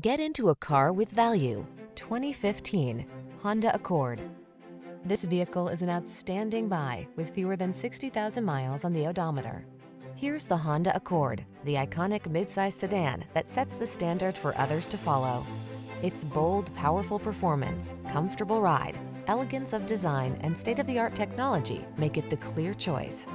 Get into a car with value. 2015 Honda Accord. This vehicle is an outstanding buy with fewer than 60,000 miles on the odometer. Here's the Honda Accord, the iconic midsize sedan that sets the standard for others to follow. Its bold, powerful performance, comfortable ride, elegance of design, and state-of-the-art technology make it the clear choice.